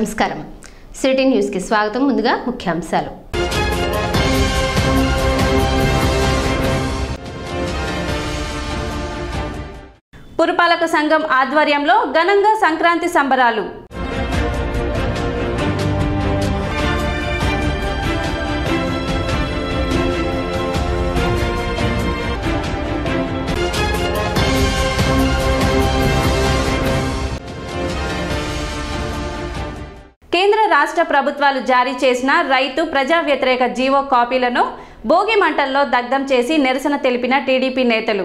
నమస్కారం. సిటీ న్యూస్కి స్వాగతం. ముందుగా ముఖ్యాంశాలు. పురపాలక సంఘం ఆధ్వర్యంలో ఘనంగా సంక్రాంతి సంబరాలు. రాష్ట్ర ప్రభుత్వాలు జారీ చేసిన రైతు ప్రజా వ్యతిరేక జీవో కాపీలను భోగి మంటల్లో దగ్ధం చేసి నిరసన తెలిపిన టీడీపీ నేతలు.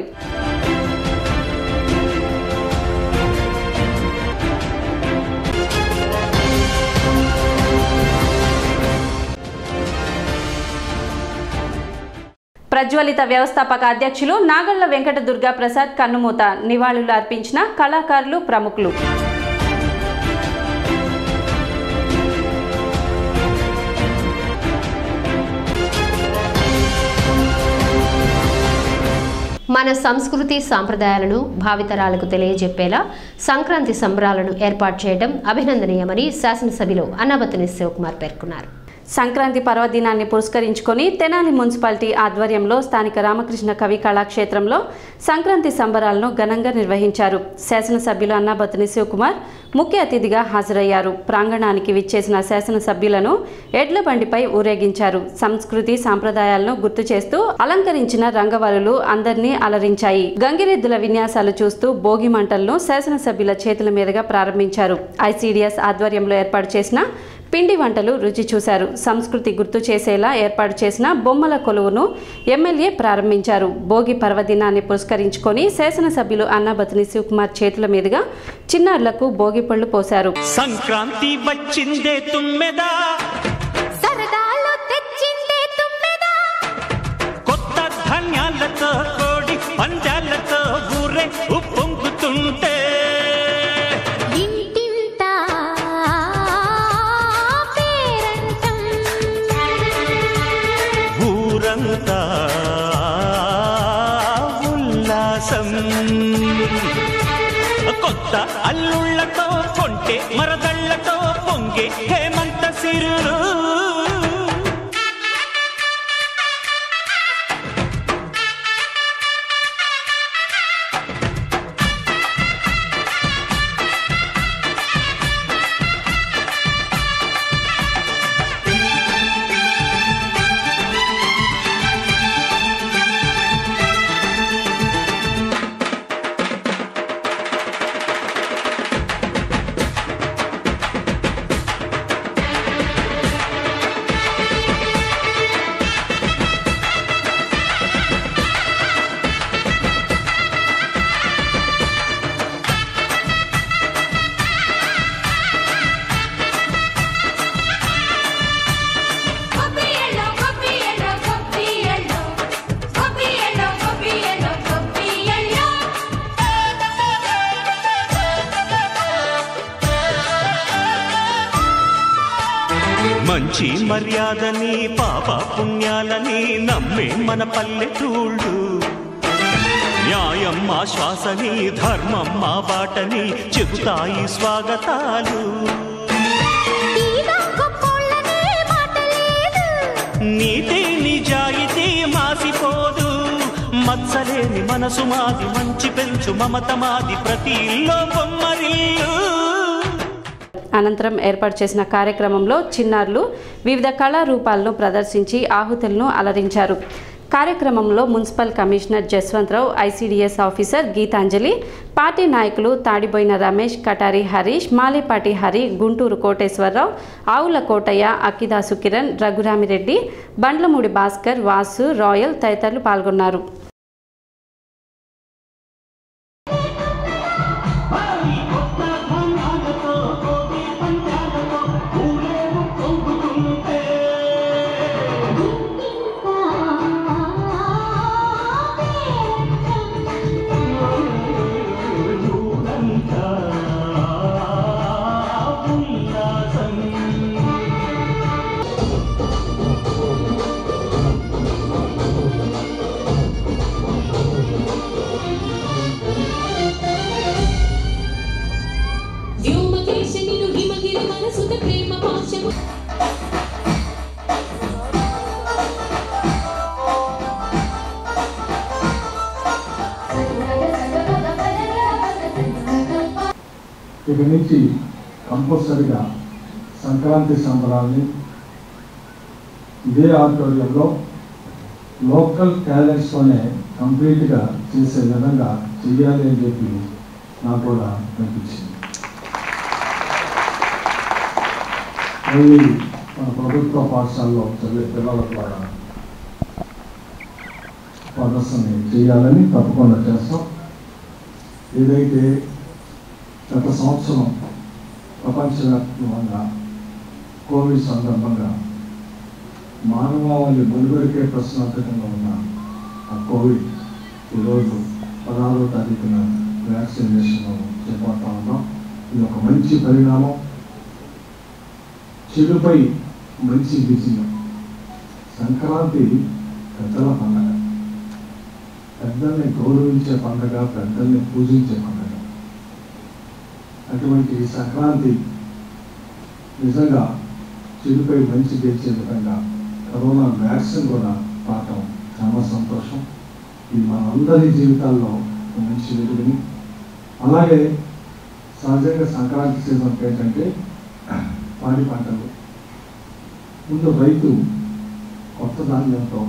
ప్రజ్వలిత వ్యవస్థాపక అధ్యక్షులు నాగళ్ళ వెంకట దుర్గా ప్రసాద్ కన్నుమూత నివాళులు అర్పించిన కళాకారులు ప్రముఖులు. మన సంస్కృతి సాంప్రదాయాలను భావితరాలకు తెలియజెప్పేలా సంక్రాంతి సంబరాలను ఏర్పాటు చేయడం అభినందనీయమని శాసనసభ్యులు అన్నబతిని శివకుమార్ పేర్కొన్నారు. సంక్రాంతి పర్వదినాన్ని పురస్కరించుకొని తెనాలి మున్సిపాలిటీ ఆధ్వర్యంలో స్థానిక రామకృష్ణ కవి కళాక్షేత్రంలో సంక్రాంతి సంబరాలను ఘనంగా నిర్వహించారు. శాసనసభ్యులు అన్నాబతిని శివకుమార్ ముఖ్య అతిథిగా హాజరయ్యారు. ప్రాంగణానికి విచ్చేసిన శాసనసభ్యులను ఎడ్ల బండిపై ఊరేగించారు. సంస్కృతి సాంప్రదాయాలను గుర్తు చేస్తూ అలంకరించిన రంగవల్లులు అందరినీ అలరించాయి. గంగిరెద్దుల విన్యాసాలు చూస్తూ భోగి మంటలను శాసనసభ్యుల చేతుల మీదుగా ప్రారంభించారు. ఐసీడీఎస్ ఆధ్వర్యంలో ఏర్పాటు చేసిన పిండి వంటలు రుచి చూశారు. సంస్కృతి గుర్తు చేసేలా ఏర్పాటు చేసిన బొమ్మల కొలువును ఎమ్మెల్యే ప్రారంభించారు. భోగి పర్వదినాన్ని పురస్కరించుకొని శాసనసభ్యులు అన్నాబతిని శివకుమార్ చేతుల మీదుగా చిన్నారులకు భోగి పళ్ళు పోశారు. సంక్రాంతి వచ్చిందే తుమ్మెదా? కొత్త అల్లుళ్ళతో కొంటే మరదళ్ళతో పొంగే హేమంత సిరులు. నమ్మే మన పల్లెటూళ్ళు న్యాయం మా శ్వాసని ధర్మం మా బాటని చెబుతాయి స్వాగతాలు. ఈగా గొప్పోళ్ళనే నీతి నిజాయితీ మాసిపోదు. మత్సలేని మనసు మాది మంచి పెంచు మమత మాది ప్రతి ఇల్లో బొమ్మరిల్లు. అనంతరం ఏర్పాటు చేసిన కార్యక్రమంలో చిన్నారులు వివిధ కళారూపాలను ప్రదర్శించి ఆహుతులను అలరించారు. కార్యక్రమంలో municipal commissioner Jaswantharao ICDS officer Geetanjali party నాయకులు తాడిబోయిన రమేష్ కటారి హరీష్ మాలేపాటి హరి గుంటూరు కోటేశ్వరరావు ఆవుల కోటయ్య అక్కిదాసు కిరణ్ రఘురామిరెడ్డి బండ్లమూడి భాస్కర్ వాసు రాయల్ తదితరులు పాల్గొన్నారు. ఇక నుంచి కంపల్సరిగా సంక్రాంతి సంబరాల్ని ఇదే ఆడిటోరియంలో లోకల్ టాలెంట్స్తోనే కంప్లీట్గా చేసే విధంగా చేయాలి అని చెప్పి నాకు కూడా అనిపించింది. మళ్ళీ మన ప్రభుత్వ పాఠశాలలో చదివే పిల్లల ద్వారా ప్రదర్శన చేయాలని తప్పకుండా చేస్తాం. ఏదైతే గత సంవత్సరం ప్రపంచవ్యాప్తంగా కోవిడ్ సందర్భంగా మానవాళి మనుగడికే ప్రశ్నార్థకంగా ఉన్న ఆ కోవిడ్ ఈరోజు పదహారో తారీఖున వ్యాక్సినేషన్ చేపడతా ఉన్నాం. ఇది ఒక మంచి పరిణామం. చెడుపై మంచి విజయం సంక్రాంతి పెద్దల పండగ. పెద్దల్ని గౌరవించే పండగ పెద్దల్ని పూజించే పండగ. అటువంటి సంక్రాంతి నిజంగా చెడుపై మంచి తెచ్చే విధంగా కరోనా వ్యాక్సిన్ కూడా రావటం చాలా సంతోషం. ఇది మనందరి జీవితాల్లో ఒక మంచి వెలుగుని. అలాగే సహజంగా సంక్రాంతి సీజన్కి ఏంటంటే పాడి పంటలు. ముందు రైతు కొత్త ధాన్యంతో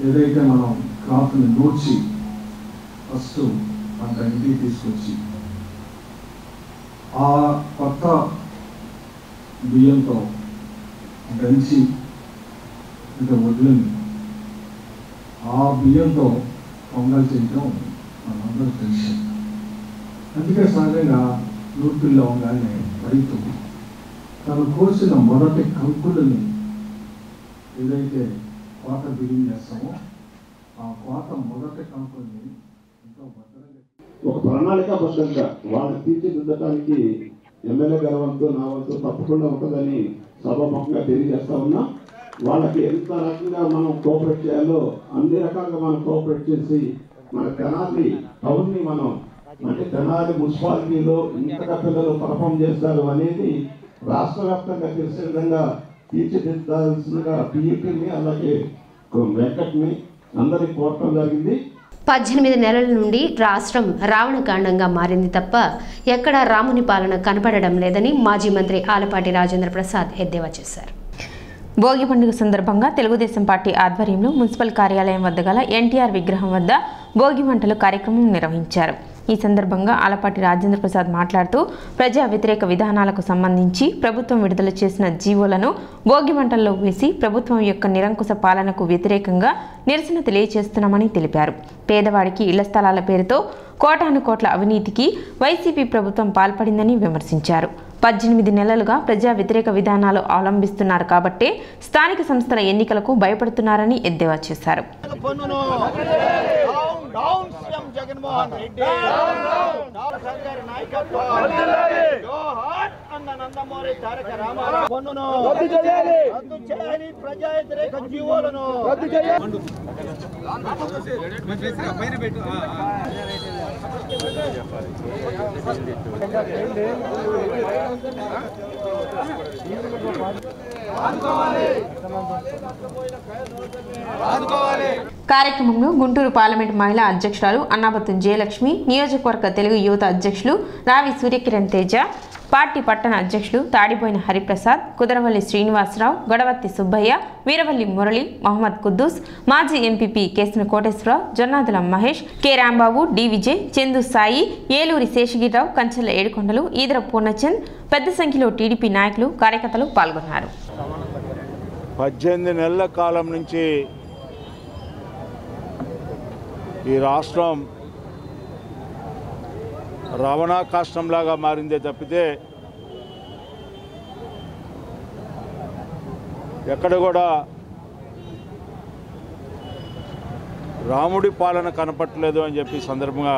ఏదైతే మనం క్రాప్ని నూర్చి ఫస్ట్ పంట ఇంటికి తీసుకొచ్చి ఆ కొత్త బియ్యంతో దంచి అంటే వడ్లని ఆ బియ్యంతో పొంగల్ చేయటం మనందరూ తెలుసు అందుకే సహజంగా నూర్పిల్లో ఉండగానే రైతు తను కోసిన మొదటి కంకులని ఏదైతే కోత బిగిన్ చేస్తామో ఆ కోత మొదటి కంకుల్ని ఎంతో భద్రంగా ఒక ప్రణాళికాబద్ధంగా వాళ్ళని తీర్చిదిద్దడానికి ఎమ్మెల్యే గారి వంతు నా వంతు తప్పకుండా ఉంటుందని సభాముఖంగా తెలియజేస్తా ఉన్నా. వాళ్ళకి ఎంత రకంగా మనం కోఆపరేట్ చేయాలో అన్ని రకాలుగా మనం కోఆపరేట్ చేసి మన తెనాలి టౌన్ని మనం అంటే తెనాలి మున్సిపాలిటీలో ఇంతగా పిల్లలు పర్ఫామ్ చేస్తారు అనేది రాష్ట్ర వ్యాప్తంగా తెలిసే విధంగా తీర్చిదిద్దాల్సిందిగా పిఈపిని అలాగే వెంకట్ని అందరికి కోరటం జరిగింది. పద్దెనిమిది నెలల నుండి రాష్ట్రం రావణకాండంగా మారింది తప్ప ఎక్కడా రాముని పాలన కనపడడం లేదని మాజీ మంత్రి ఆలపాటి రాజేంద్ర ప్రసాద్ ఎద్దేవా చేశారు. భోగి పండుగ సందర్భంగా తెలుగుదేశం పార్టీ ఆధ్వర్యంలో మున్సిపల్ కార్యాలయం వద్ద గల ఎన్టీఆర్ విగ్రహం వద్ద భోగి మంటలు కార్యక్రమం నిర్వహించారు. ఈ సందర్భంగా ఆలపాటి రాజేంద్ర ప్రసాద్ మాట్లాడుతూ ప్రజా వ్యతిరేక విధానాలకు సంబంధించి ప్రభుత్వం విడుదల చేసిన జీవోలను భోగిమంటల్లో వేసి ప్రభుత్వం యొక్క నిరంకుశ పాలనకు వ్యతిరేకంగా నిరసన తెలియజేస్తున్నామని తెలిపారు. పేదవాడికి ఇళ్ళ స్థలాల పేరుతో కోటాను కోట్ల అవినీతికి వైసీపీ ప్రభుత్వం పాల్పడిందని విమర్శించారు. పద్దెనిమిది నెలలుగా ప్రజా వ్యతిరేక విధానాలు అవలంబిస్తున్నారు కాబట్టి స్థానిక సంస్థల ఎన్నికలకు భయపడుతున్నారని ఎద్దేవా చేశారు. జగన్మోహన్ రెడ్డి ప్రజా వ్యతిరేక జీవోలను రద్దు చేయాలి కార్యక్రమంలో గుంటూరు పార్లమెంట్ మహిళా అధ్యక్షురాలు అన్నాబత్తు జయలక్ష్మి నియోజకవర్గ తెలుగు యువత అధ్యక్షులు రావి సూర్యకిరణ్ తేజ పార్టీ పట్టణ అధ్యక్షులు తాడిపోయిన హరిప్రసాద్ కుదరవల్లి శ్రీనివాసరావు గొడవత్తి సుబ్బయ్య వీరవల్లి మురళి మహమ్మద్ కుద్దూస్ మాజీ MPP Kesina Koteswararao Jonnadula Mahesh K Rambabu D Vijay Chandu Sai Eluri Seshagirirao Kanchela Edukondalu Edara Purnachand పెద్ద సంఖ్యలో టీడీపీ నాయకులు కార్యకర్తలు పాల్గొన్నారు. పద్దెనిమిది నెలల కాలం నుంచి ఈ రాష్ట్రం రవాణా కాష్టంలాగా మారిందే తప్పితే ఎక్కడ కూడా రాముడి పాలన కనపట్లేదు అని చెప్పి సందర్భంగా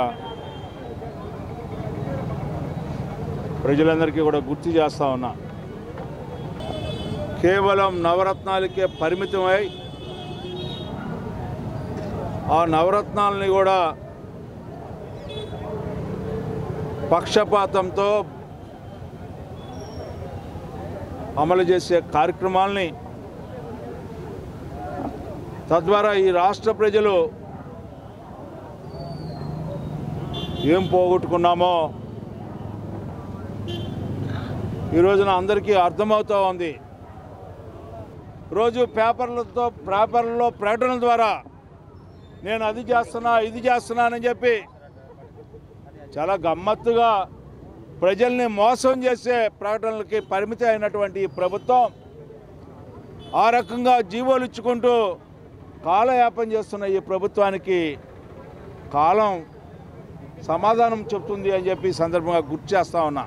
ప్రజలందరికీ కూడా గుర్తు చేస్తా ఉన్నా. కేవలం నవరత్నాలకే పరిమితమై ఆ నవరత్నాలని కూడా పక్షపాతంతో అమలు చేసే కార్యక్రమాల్ని తద్వారా ఈ రాష్ట్ర ప్రజలు ఏం పోగొట్టుకున్నామో ఈ రోజున అందరికీ అర్థమవుతూ ఉంది. రోజు పేపర్లతో పేపర్లలో ప్రకటనల ద్వారా నేను అది చేస్తున్నా ఇది చేస్తున్నానని చెప్పి చాలా గమ్మత్తుగా ప్రజల్ని మోసం చేసే ప్రకటనలకి పరిమితి అయినటువంటి ఈ ప్రభుత్వం ఆ రకంగా జీవోలు ఇచ్చుకుంటూ కాలయాపన చేస్తున్న ఈ ప్రభుత్వానికి కాలం సమాధానం చెప్తుంది అని చెప్పి సందర్భంగా గుర్తు చేస్తూ ఉన్నా.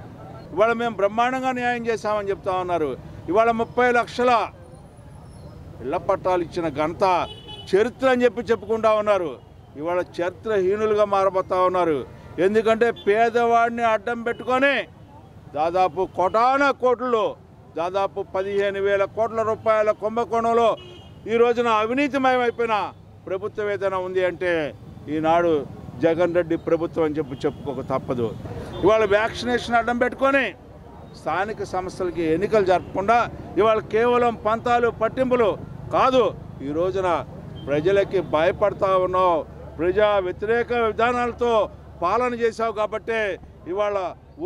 ఇవాళ మేము బ్రహ్మాండంగా న్యాయం చేశామని చెప్తా ఉన్నారు. ఇవాళ ముప్పై లక్షల ఇళ్ళ పట్టాలు ఇచ్చిన ఘనత చరిత్ర అని చెప్పి చెప్పుకుంటా ఉన్నారు. ఇవాళ చరిత్రహీనులుగా మారబోతా ఉన్నారు. ఎందుకంటే పేదవాడిని అడ్డం పెట్టుకొని దాదాపు కొటాన కోట్లు దాదాపు పదిహేను వేల కోట్ల రూపాయల కుంభకోణంలో ఈ రోజున అవినీతిమయమైపోయిన ప్రభుత్వం ఏదైనా ఉంది అంటే ఈనాడు జగన్ రెడ్డి ప్రభుత్వం అని చెప్పి చెప్పుకోక తప్పదు. ఇవాళ వ్యాక్సినేషన్ అడ్డం పెట్టుకొని స్థానిక సంస్థలకి ఎన్నికలు జరపకుండా ఇవాళ కేవలం పంతాలు పట్టింపులు కాదు ఈ రోజున ప్రజలకి భయపడతా ఉన్నావు. ప్రజా వ్యతిరేక విధానాలతో పాలన చేశావు కాబట్టే ఇవాళ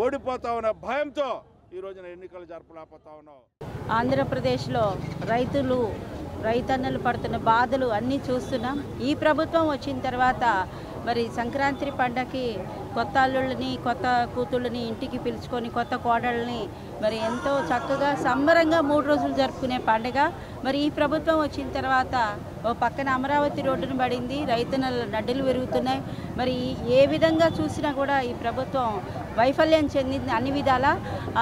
ఓడిపోతా ఉన్న భయంతో ఈ రోజున ఎన్నికలు జరపలేకపోతా ఉన్నావు. ఆంధ్రప్రదేశ్లో రైతులు రైతన్నలు పడుతున్న బాధలు అన్నీ చూస్తున్నాం. ఈ ప్రభుత్వం వచ్చిన తర్వాత మరి సంక్రాంతి పండగకి కొత్త అల్లుళ్ళని కొత్త కూతుళ్ళని ఇంటికి పిలుచుకొని కొత్త కోడళ్ళని మరి ఎంతో చక్కగా సంబరంగా మూడు రోజులు జరుపుకునే పండగ. మరి ఈ ప్రభుత్వం వచ్చిన తర్వాత ఓ పక్కన అమరావతి రోడ్డును పడింది. రైతుల నడ్డులు పెరుగుతున్నాయి. మరి ఏ విధంగా చూసినా కూడా ఈ ప్రభుత్వం వైఫల్యం చెందింది అన్ని విధాల.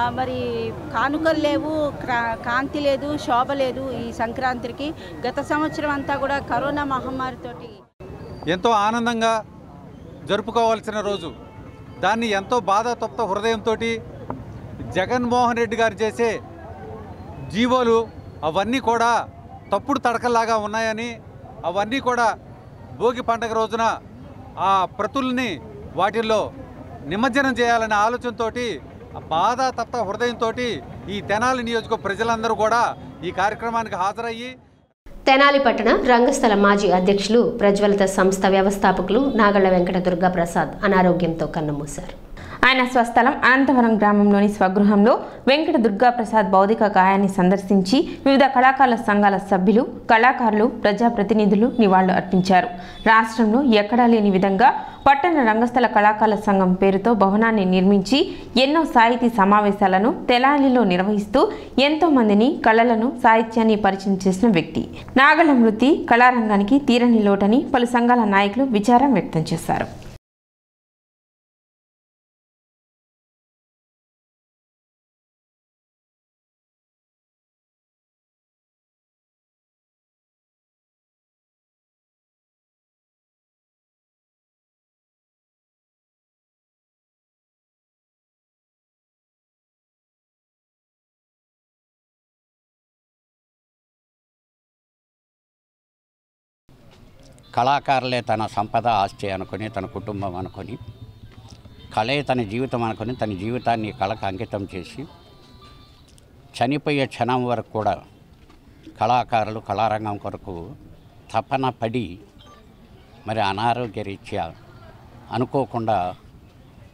మరి కానుకలు లేవు క్రా- కాంతి లేదు శోభ లేదు ఈ సంక్రాంతికి. గత సంవత్సరం అంతా కూడా కరోనా మహమ్మారితోటి ఎంతో ఆనందంగా జరుపుకోవాల్సిన రోజు. దాన్ని ఎంతో బాధ తప్త హృదయంతో జగన్మోహన్ రెడ్డి గారు చేసే జీవోలు అవన్నీ కూడా తప్పుడు తడకల్లాగా ఉన్నాయని అవన్నీ కూడా భోగి పండగ రోజున ఆ ప్రతుల్ని వాటిల్లో నిమజ్జనం చేయాలనే ఆలోచనతో బాధ తప్త హృదయంతో ఈ తెనాలి నియోజక ప్రజలందరూ కూడా ఈ కార్యక్రమానికి హాజరయ్యి తెనాలి పట్టణ రంగస్థల మాజీ అధ్యక్షులు ప్రజ్వలిత సంస్థ వ్యవస్థాపకులు నాగళ్ళ వెంకట దుర్గా ప్రసాద్ అనారోగ్యంతో కన్నుమూశారు. ఆయన స్వస్థలం అనంతవరం గ్రామంలోని స్వగృహంలో వెంకట దుర్గా ప్రసాద్ భౌతిక గాయాన్ని సందర్శించి వివిధ కళాకారుల సంఘాల సభ్యులు కళాకారులు ప్రజాప్రతినిధులు నివాళులు అర్పించారు. రాష్ట్రంలో ఎక్కడా లేని విధంగా పట్టణ రంగస్థల కళాకారుల సంఘం పేరుతో భవనాన్ని నిర్మించి ఎన్నో సాహితీ సమావేశాలను తెలాలిలో నిర్వహిస్తూ ఎంతో మందిని కళలను సాహిత్యాన్ని పరిచయం చేసిన వ్యక్తి. నాగల మృతి కళారంగానికి తీరని లోటని పలు సంఘాల నాయకులు విచారం వ్యక్తం చేశారు. కళాకారులే తన సంపద ఆస్తి అనుకొని తన కుటుంబం అనుకొని కళే తన జీవితం అనుకొని తన జీవితాన్ని కళకు అంకితం చేసి చనిపోయే క్షణం వరకు కూడా కళాకారులు కళారంగం కొరకు తపన పడి మరి అనారోగ్య రీత్యా అనుకోకుండా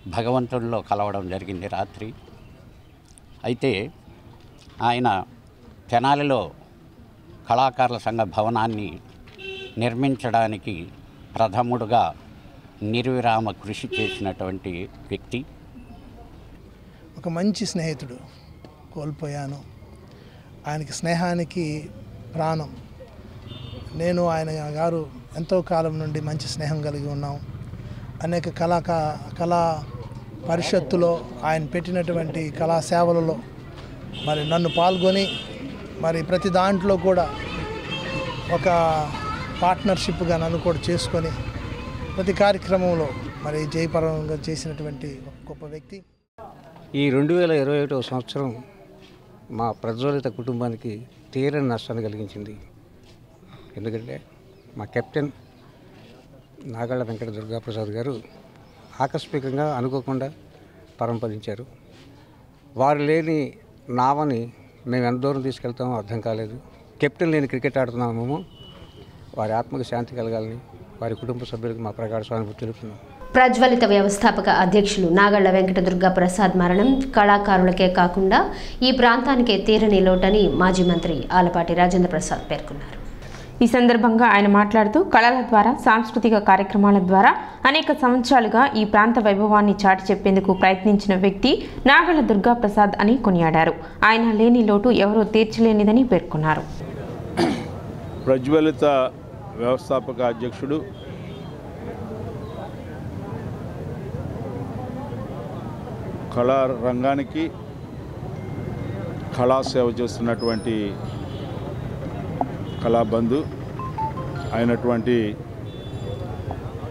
భగవంతుడిలో కలవడం జరిగింది రాత్రి. అయితే ఆయన తెనాలిలో కళాకారుల సంఘ భవనాన్ని నిర్మించడానికి ప్రథముడుగా నిర్విరామ కృషి చేసినటువంటి వ్యక్తి. ఒక మంచి స్నేహితుడు కోల్పోయాను. ఆయనకి స్నేహానికి ప్రాణం. నేను ఆయన గారు ఎంతో కాలం నుండి మంచి స్నేహం కలిగి ఉన్నాం. అనేక కళాక కళా పరిషత్తులో ఆయన పెట్టినటువంటి కళా సేవలలో మరి నన్ను పాల్గొని మరి ప్రతి దాంట్లో కూడా ఒక పార్ట్నర్షిప్గా నన్ను కూడా చేసుకొని ప్రతి కార్యక్రమంలో మరి జయపరంగా చేసినటువంటి గొప్ప వ్యక్తి. ఈ రెండు వేల ఇరవై ఒకటో సంవత్సరం మా ప్రజ్వలిత కుటుంబానికి తీరని నష్టాన్ని కలిగించింది. ఎందుకంటే మా కెప్టెన్ నాగాళ్ళ వెంకట దుర్గాప్రసాద్ గారు ఆకస్మికంగా అనుకోకుండా పరంపదించారు వారు లేని నావని మేము ఎంత దూరం తీసుకెళ్తామో అర్థం కాలేదు. కెప్టెన్ లేని క్రికెట్ ఆడుతున్నాము వారి ఆత్మకు శాంతి కలగాలని వారి కుటుంబ సభ్యులకు మా ప్రగాఢ స్వామి తెలుపుతున్నాం. ప్రజ్వలిత వ్యవస్థాపక అధ్యక్షులు నాగళ్ళ వెంకటదుర్గ ప్రసాద్ మరణం కళాకారులకే కాకుండా ఈ ప్రాంతానికే తీరని లోటని మాజీ మంత్రి ఆలపాటి రాజేంద్ర ప్రసాద్ పేర్కొన్నారు. ఈ సందర్భంగా ఆయన మాట్లాడుతూ కళల ద్వారా సాంస్కృతిక కార్యక్రమాల ద్వారా అనేక సంవత్సరాలుగా ఈ ప్రాంత వైభవాన్ని చాటి చెప్పేందుకు ప్రయత్నించిన వ్యక్తి నాగళ్ళ దుర్గా ప్రసాద్ అని కొనియాడారు. ఆయన లేని లోటు ఎవరూ తీర్చలేనిదని పేర్కొన్నారు. ప్రజ్వలిత వ్యవస్థాపక అధ్యక్షుడు కళా రంగానికి కళా సేవ చేస్తున్నటువంటి కళాబంధు అయినటువంటి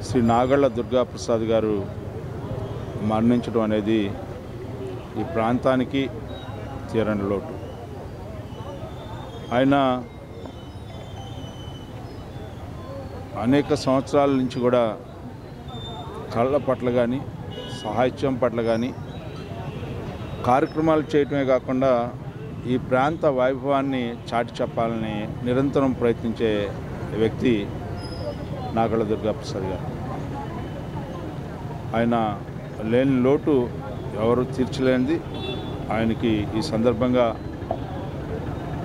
శ్రీ నాగళ్ళ దుర్గా ప్రసాద్ గారు మరణించడం అనేది ఈ ప్రాంతానికి తీరని లోటు. ఆయన అనేక సంవత్సరాల నుంచి కూడా కళ్ళ పట్ల కానీ సాహిత్యం పట్ల కానీ కార్యక్రమాలు చేయటమే కాకుండా ఈ ప్రాంత వైభవాన్ని చాటి చెప్పాలని నిరంతరం ప్రయత్నించే వ్యక్తి నాగళ్ళ దుర్గాప్రసాద్ గారు. ఆయన లేని లోటు ఎవరు తీర్చలేనిది. ఆయనకి ఈ సందర్భంగా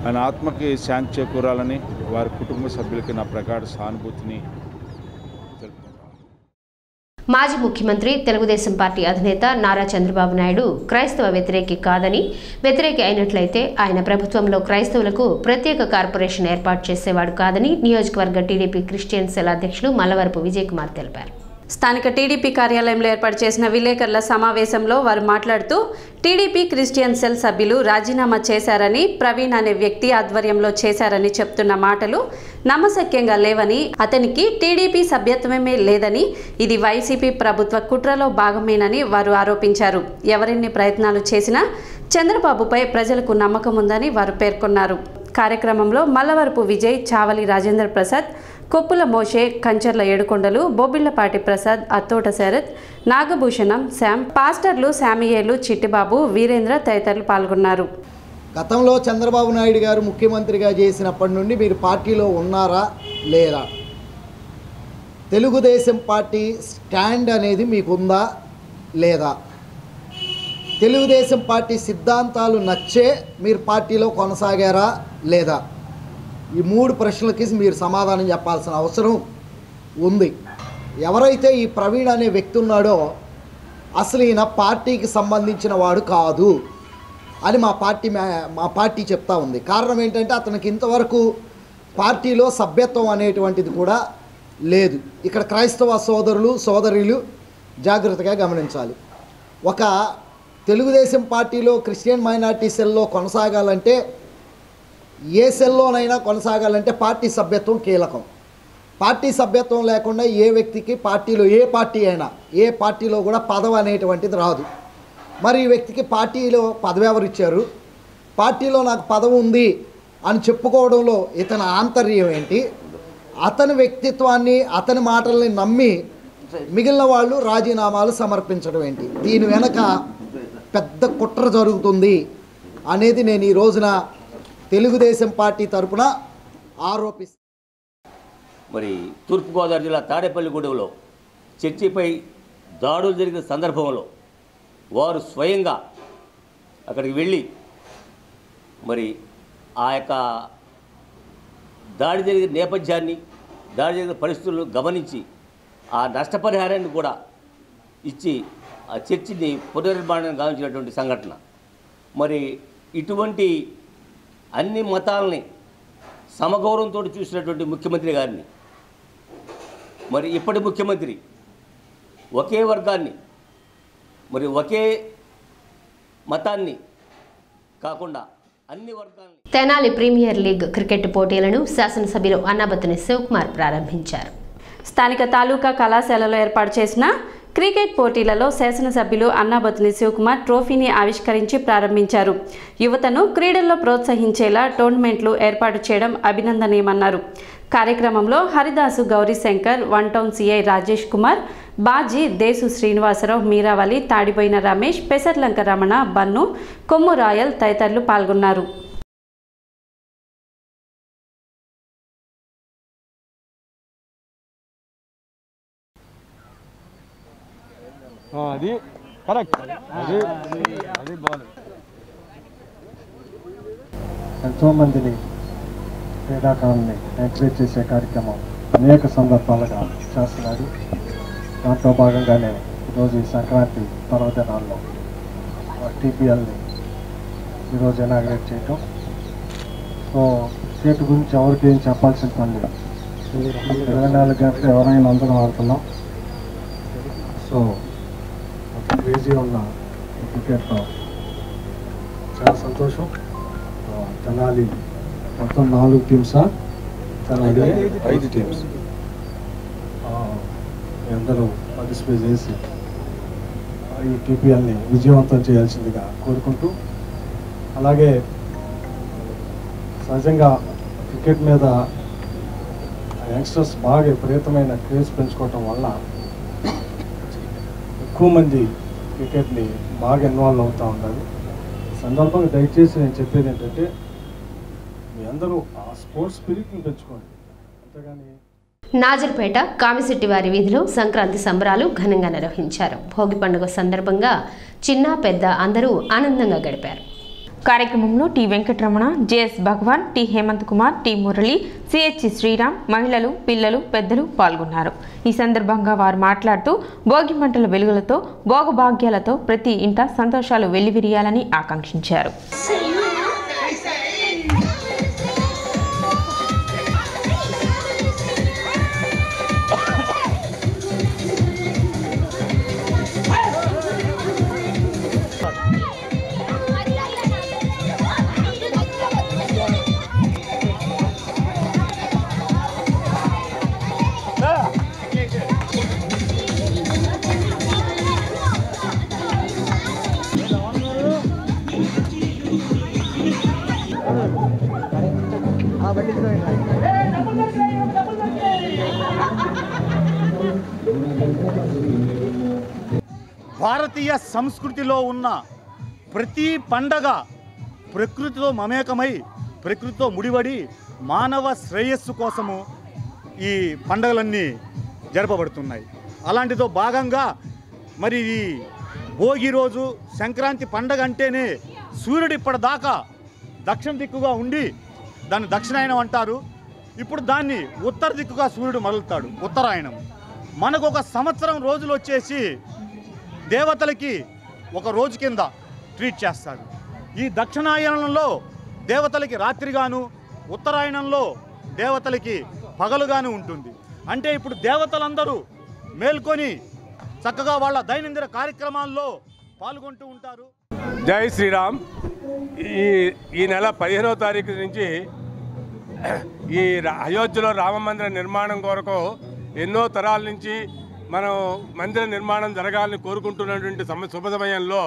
ఆయన ఆత్మకి శాంతి చేకూరాలని వారి కుటుంబ సభ్యులకి నా ప్రగాఢ సానుభూతిని మాజీ ముఖ్యమంత్రి తెలుగుదేశం పార్టీ అధినేత నారా చంద్రబాబు నాయుడు క్రైస్తవ వ్యతిరేకి కాదని వ్యతిరేకి అయినట్లయితే ఆయన ప్రభుత్వంలో క్రైస్తవులకు ప్రత్యేక కార్పొరేషన్ ఏర్పాటు చేసేవాడు కాదని నియోజకవర్గ టీడీపీ క్రిస్టియన్ సెల్ అధ్యక్షులు మల్లవరపు విజయ్ కుమార్ తెలిపారు. స్థానిక టీడీపీ కార్యాలయంలో ఏర్పాటు చేసిన విలేకరుల సమావేశంలో వారు మాట్లాడుతూ టీడీపీ క్రిస్టియన్ సెల్ సభ్యులు రాజీనామా చేశారని ప్రవీణ్ అనే వ్యక్తి ఆధ్వర్యంలో చేశారని చెప్తున్న మాటలు నమ్మశక్యంగా లేవని అతనికి టీడీపీ సభ్యత్వమే లేదని ఇది వైసీపీ ప్రభుత్వ కుట్రలో భాగమేనని వారు ఆరోపించారు. ఎవరెన్ని ప్రయత్నాలు చేసినా చంద్రబాబుపై ప్రజలకు నమ్మకం ఉందని వారు పేర్కొన్నారు. కార్యక్రమంలో మల్లవరపు విజయ్ చావలి రాజేంద్ర ప్రసాద్ కొప్పుల మోషే కంచర్ల ఏడుకొండలు బొబ్బిళ్ళపాటి ప్రసాద్ అత్తోట శరత్ నాగభూషణం శామ్ పాస్టర్లు శామియేలు చిట్టిబాబు వీరేంద్ర తదితరులు పాల్గొన్నారు. గతంలో చంద్రబాబు నాయుడు గారు ముఖ్యమంత్రిగా చేసినప్పటి నుండి మీరు పార్టీలో ఉన్నారా లేరా? తెలుగుదేశం పార్టీ స్టాండ్ అనేది మీకుందా లేదా? తెలుగుదేశం పార్టీ సిద్ధాంతాలు నచ్చే మీరు పార్టీలో కొనసాగారా లేదా? ఈ మూడు ప్రశ్నలకి మీరు సమాధానం చెప్పాల్సిన అవసరం ఉంది. ఎవరైతే ఈ ప్రవీణ్ అనే వ్యక్తి ఉన్నాడో అసలు ఈయన పార్టీకి సంబంధించిన వాడు కాదు అని మా పార్టీ మా పార్టీ చెప్తా ఉంది. కారణం ఏంటంటే అతనికి ఇంతవరకు పార్టీలో సభ్యత్వం అనేటువంటిది కూడా లేదు. ఇక్కడ క్రైస్తవ సోదరులు సోదరులు జాగ్రత్తగా గమనించాలి. ఒక తెలుగుదేశం పార్టీలో క్రిస్టియన్ మైనార్టీ సెల్లో కొనసాగాలంటే ఏ సెల్లోనైనా కొనసాగాలంటే పార్టీ సభ్యత్వం కీలకం. పార్టీ సభ్యత్వం లేకుండా ఏ వ్యక్తికి పార్టీలో ఏ పార్టీ అయినా ఏ పార్టీలో కూడా పదవి అనేటువంటిది రాదు. మరి ఈ వ్యక్తికి పార్టీలో పదవి ఎవరు ఇచ్చారు? పార్టీలో నాకు పదవి ఉంది అని చెప్పుకోవడంలో ఇతని ఆంతర్యం ఏంటి? అతని వ్యక్తిత్వాన్ని అతని మాటల్ని నమ్మి మిగిలిన వాళ్ళు రాజీనామాలు సమర్పించడం ఏంటి? దీని వెనక పెద్ద కుట్ర జరుగుతుంది అనేది నేను ఈ రోజున తెలుగుదేశం పార్టీ తరపున ఆరోపిస్తారు మరి తూర్పుగోదావరి జిల్లా తాడేపల్లిగూడెంలో చర్చిపై దాడులు జరిగిన సందర్భంలో వారు స్వయంగా అక్కడికి వెళ్ళి మరి ఆ యొక్క దాడి జరిగిన నేపథ్యాన్ని దాడి జరిగిన పరిస్థితులను గమనించి ఆ నష్టపరిహారాన్ని కూడా ఇచ్చి ఆ చర్చిని పునర్నిర్మాణం గావించినటువంటి సంఘటన. మరి ఇటువంటి అన్ని మతాలని సమగౌరవంతో చూసినటువంటి ముఖ్యమంత్రి గారిని. మరి ఇప్పటి ముఖ్యమంత్రి ఒకే వర్గాన్ని మరి ఒకే మతాన్ని కాకుండా అన్ని వర్గాల్ని తెనాలి ప్రీమియర్ లీగ్ క్రికెట్ పోటీలను శాసనసభ్యులు అన్నాబత్తుని శివకుమార్ ప్రారంభించారు. స్థానిక తాలూకా కళాశాలలో ఏర్పాటు చేసిన క్రికెట్ పోటీలలో శాసనసభ్యులు అన్నాబతుని శివకుమార్ ట్రోఫీని ఆవిష్కరించి ప్రారంభించారు. యువతను క్రీడల్లో ప్రోత్సహించేలా టోర్నమెంట్లు ఏర్పాటు చేయడం అభినందనీయమన్నారు. కార్యక్రమంలో Haridasu Gaurishankar one town CI Rajesh Kumar Baji Desu Srinivasarao Meeravali Tadipoyina Ramesh Pesarlanka Ramana Bannu Kommu Royal తదితరులు పాల్గొన్నారు. అది కరెక్ట్. అది అది బాల్ ఎంతోమందిని క్రీడాకారుల్ని ఎంకరేజ్ చేసే కార్యక్రమం అనేక సందర్భాలుగా చేస్తున్నాడు దాంట్లో భాగంగానే ఈరోజు ఈ సంక్రాంతి పర్వదినాల్లో టీపీఎల్ని ఈరోజు ఇనాగ్రేట్ చేయటం. సో స్టేట్ గురించి ఎవరికి ఏం చెప్పాల్సిన పని ఇరవై నాలుగు గంటలు ఎవరైనా అందరం ఆడుతున్నాం. సో క్రికెట్లో చాలా సంతోషం. ఆ, తెనాలి మొత్తం నాలుగు టీమ్సా తెనాలి. ఐదు టీమ్స్ అందరూ పార్టిసిపేట్ చేసి ఈ టీపీఎల్ని విజయవంతం చేయాల్సిందిగా కోరుకుంటూ అలాగే సహజంగా క్రికెట్ మీద యంగ్స్టర్స్ బాగా విపరీతమైన క్రేజ్ పెంచుకోవటం వల్ల ఎక్కువ మంది క్రికెట్ని బాగా ఇన్వాల్వ్ అవుతూ ఉన్నారు సందర్భంగా దయచేసి నేను చెప్పేది ఏంటంటే మీ అందరూ ఆ స్పోర్ట్స్ స్పిరిట్ని పెంచుకోండి. అంతేగాని నాజర్పేట కామిశెట్టి వారి వీధిలో సంక్రాంతి సంబరాలు ఘనంగా నిర్వహించారు. భోగి పండుగ సందర్భంగా చిన్న పెద్ద అందరూ ఆనందంగా గడిపారు. కార్యక్రమంలో T Venkataramana JS Bhagavan T Hemanth Kumar T Murali CH Sriram మహిళలు పిల్లలు పెద్దలు పాల్గొన్నారు. ఈ సందర్భంగా వారు మాట్లాడుతూ భోగి మంటల వెలుగులతో భోగభాగ్యాలతో ప్రతి ఇంట సంతోషాలు వెల్లివిరియాలని ఆకాంక్షించారు. సంస్కృతిలో ఉన్న ప్రతి పండగ ప్రకృతితో మమేకమై ప్రకృతితో ముడివడి మానవ శ్రేయస్సు కోసము ఈ పండగలన్నీ జరపబడుతున్నాయి. అలాంటితో భాగంగా మరి ఈ భోగి రోజు సంక్రాంతి పండగ అంటేనే సూర్యుడు ఇప్పటిదాకా దక్షిణ దిక్కుగా ఉండి దాన్ని దక్షిణాయనం అంటారు. ఇప్పుడు దాన్ని ఉత్తర దిక్కుగా సూర్యుడు మరలుతాడు ఉత్తరాయణం. మనకు ఒక సంవత్సరం రోజులు వచ్చేసి దేవతలకి ఒక రోజు కింద ట్రీట్ చేస్తారు ఈ దక్షిణాయనంలో దేవతలకి రాత్రిగాను ఉత్తరాయణంలో దేవతలకి పగలుగాను ఉంటుంది. అంటే ఇప్పుడు దేవతలందరూ మేల్కొని చక్కగా వాళ్ళ దైనందిన కార్యక్రమాల్లో పాల్గొంటూ ఉంటారు. జై శ్రీరామ్. ఈ ఈ నెల పదిహేనవ తారీఖు నుంచి ఈ రా- అయోధ్యలో రామ మందిర నిర్మాణం కొరకు ఎన్నో తరాల నుంచి మనం మందిర నిర్మాణం జరగాలని కోరుకుంటున్నటువంటి సమ శుభ సమయంలో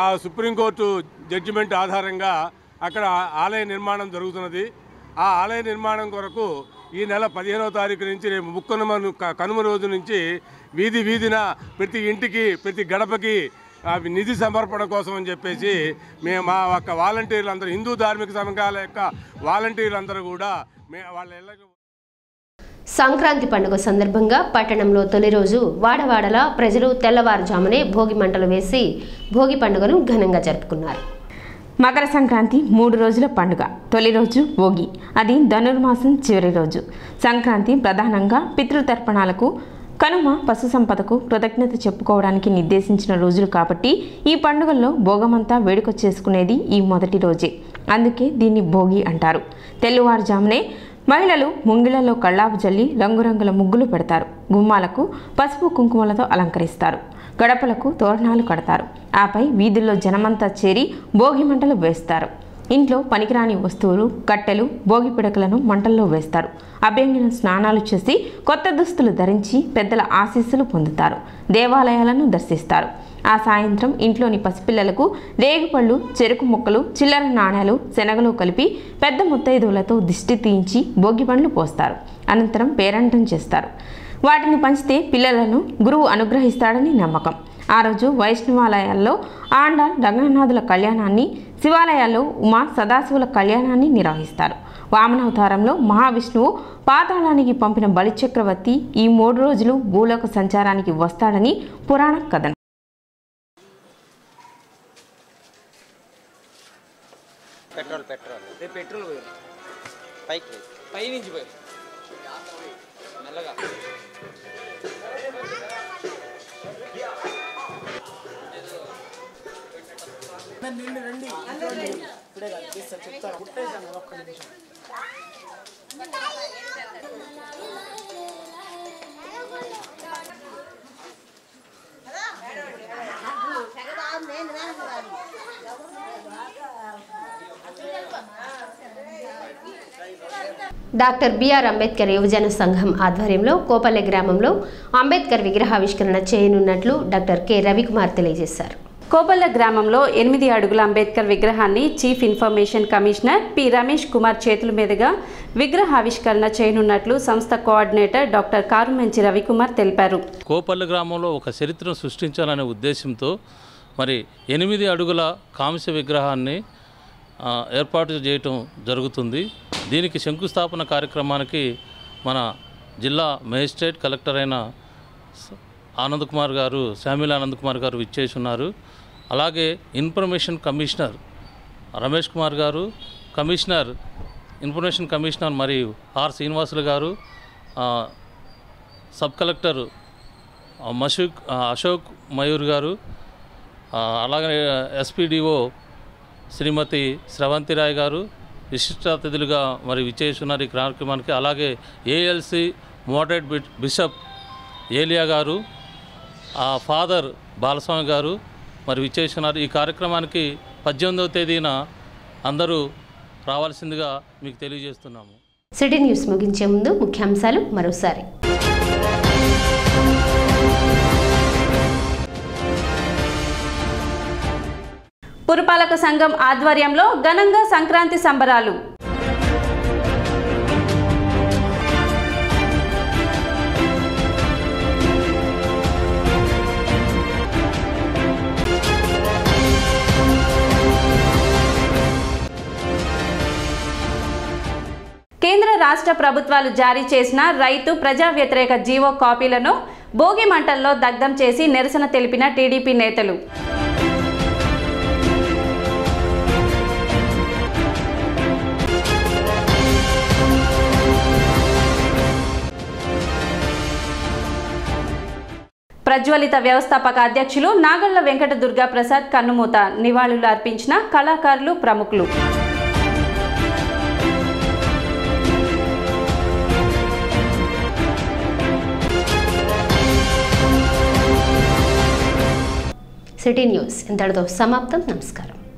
ఆ సుప్రీంకోర్టు జడ్జిమెంట్ ఆధారంగా అక్కడ ఆలయ నిర్మాణం జరుగుతున్నది. ఆ ఆలయ నిర్మాణం కొరకు ఈ నెల పదిహేనవ తారీఖు నుంచి రేపు ముక్కనుమ కనుమ రోజు నుంచి వీధి వీధిన ప్రతి ఇంటికి ప్రతి గడపకి నిధి సమర్పణ కోసం అని చెప్పేసి మేము మా యొక్క వాలంటీర్లు అందరూ హిందూ ధార్మిక సంఘాల యొక్క వాలంటీర్లు అందరూ కూడా మే వాళ్ళ ఇళ్ళకి సంక్రాంతి పండుగ సందర్భంగా పట్టణంలో తొలి రోజు వాడవాడలా ప్రజలు తెల్లవారుజామునే భోగి మంటలు వేసి భోగి పండుగను ఘనంగా జరుపుకున్నారు. మకర సంక్రాంతి మూడు రోజుల పండుగ. తొలి రోజు భోగి. అది ధనుర్మాసం చివరి రోజు. సంక్రాంతి ప్రధానంగా పితృతర్పణాలకు కనుమ పశు సంపదకు కృతజ్ఞత చెప్పుకోవడానికి నిర్దేశించిన రోజులు కాబట్టి ఈ పండుగల్లో భోగమంతా వేడుక చేసుకునేది ఈ మొదటి రోజే. అందుకే దీన్ని భోగి అంటారు. తెల్లవారుజామునే మహిళలు ముంగిళ్ళలో కళ్ళాపు జల్లి రంగురంగుల ముగ్గులు పెడతారు. గుమ్మాలకు పసుపు కుంకుమలతో అలంకరిస్తారు. గడపలకు తోరణాలు కడతారు. ఆపై వీధుల్లో జనమంతా చేరి భోగి మంటలు వేస్తారు. ఇంట్లో పనికిరాని వస్తువులు కట్టెలు భోగి పిడకలను మంటల్లో వేస్తారు. అభ్యంగన స్నానాలు చేసి కొత్త దుస్తులు ధరించి పెద్దల ఆశీస్సులు పొందుతారు. దేవాలయాలను దర్శిస్తారు. ఆ సాయంత్రం ఇంట్లోని పసిపిల్లలకు రేగుపళ్ళు చెరుకు ముక్కలు చిల్లర నాణేలు శనగలు కలిపి పెద్ద ముత్తైదువులతో దిష్టి తీయించి భోగి పండ్లు పోస్తారు. అనంతరం పేరంటం చేస్తారు. వాటిని పంచితే పిల్లలను గురువు అనుగ్రహిస్తాడని నమ్మకం. ఆ రోజు వైష్ణవాలయాల్లో ఆండాల్ రంగనాథుల కళ్యాణాన్ని శివాలయాల్లో ఉమా సదాశివుల కళ్యాణాన్ని నిర్వహిస్తారు. వామనావతారంలో మహావిష్ణువు పాతాళానికి పంపిన బలిచక్రవర్తి ఈ మూడు రోజులు భూలోక సంచారానికి వస్తాడని పురాణ కథనం. Petrol petrol. పెట్రోల్ పోయి పైకి. పై నుంచి పోయి రండి. ఇప్పుడే కనిపిస్తా చెప్తాను ఒక్క నిమిషం. డాక్టర్ బిఆర్ అంబేద్కర్ యువజన సంఘం ఆధ్వర్యంలో కోపల్లె గ్రామంలో అంబేద్కర్ విగ్రహావిష్కరణ చేయనున్నట్లు డాక్టర్ కె రవికుమార్ తెలియజేశారు. కోబల్ల గ్రామంలో ఎనిమిది అడుగుల అంబేద్కర్ విగ్రహాన్ని chief information commissioner P Ramesh Kumar చేతుల మీదుగా విగ్రహావిష్కరణ చేయనున్నట్లు సంస్థ కోఆర్డినేటర్ డాక్టర్ కారుమంచి రవికుమార్ తెలిపారు. కోపల్లి గ్రామంలో ఒక చరిత్రను సృష్టించాలనే ఉద్దేశంతో మరి ఎనిమిది అడుగుల కాంస్య విగ్రహాన్ని ఏర్పాటు చేయటం జరుగుతుంది. దీనికి శంకుస్థాపన కార్యక్రమానికి మన జిల్లా మేజిస్ట్రేట్ కలెక్టర్ అయిన ఆనంద్ కుమార్ గారు శామ్యుల్ ఆనంద్ కుమార్ గారు విచ్చేసి ఉన్నారు. అలాగే ఇన్ఫర్మేషన్ కమిషనర్ రమేష్ కుమార్ గారు కమిషనర్ ఇన్ఫర్మేషన్ కమిషనర్ మరియు ఆర్ శ్రీనివాసులు గారు సబ్ కలెక్టర్ మషూక్ అశోక్ మయూర్ గారు అలాగే ఎస్పీడిఓ శ్రీమతి స్రవంతి రాయ్ గారు విశిష్ట అతిథులుగా మరి విచ్చేస్తున్నారు ఈ కార్యక్రమానికి. అలాగే ఏఎల్సి మోడరేట్ బిషప్ ఏలియా గారు ఆ ఫాదర్ బాలస్వామి గారు మరి విచ్చేస్తున్నారు. ఈ కార్యక్రమానికి పద్దెనిమిదవ తేదీన అందరూ రావాల్సిందిగా మీకు తెలియజేస్తున్నాము. సిటీ న్యూస్ ముగించే ముందు ముఖ్యాంశాలు మరోసారి. పురపాలక సంఘం ఆధ్వర్యంలో ఘనంగా సంక్రాంతి సంబరాలు. రాష్ట్ర ప్రభుత్వాలు జారీ చేసిన రైతు ప్రజా వ్యతిరేక జీవో కాపీలను భోగి మంటల్లో దగ్ధం చేసి నిరసన తెలిపిన టీడీపీ నేతలు. ప్రజ్వలిత వ్యవస్థాపక అధ్యక్షులు నాగళ్ళ వెంకట దుర్గా ప్రసాద్ కన్నుమూత నివాళులు అర్పించిన కళాకారులు ప్రముఖులు. సిటీ న్యూస్ ఇంతటితో సమాప్తం. నమస్కారం.